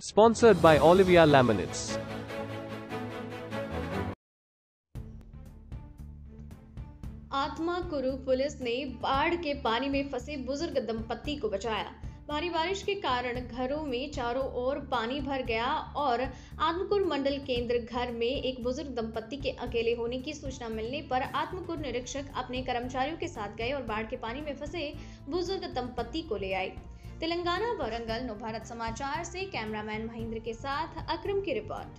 Sponsored by Olivia Laminates. आत्मा कुरु police ने बाढ़ के पानी में फंसे बुज़ुर्ग दंपत्ति को बचाया भारी बारिश के कारण घरों में चारों ओर पानी भर गया और आत्मकुर मंडल केंद्र घर में एक बुज़ुर्ग दंपत्ति के अकेले होने की सूचना मिलने पर आत्मकुर निरीक्षक अपने कर्मचारियों के साथ गए और बाढ़ के पानी में फंसे बुज़ुर्ग दंपत्ति को ले आए तेलंगाना वरंगल नव भारत समाचार से कैमरामैन महेंद्र के साथ अक्रम की रिपोर्ट।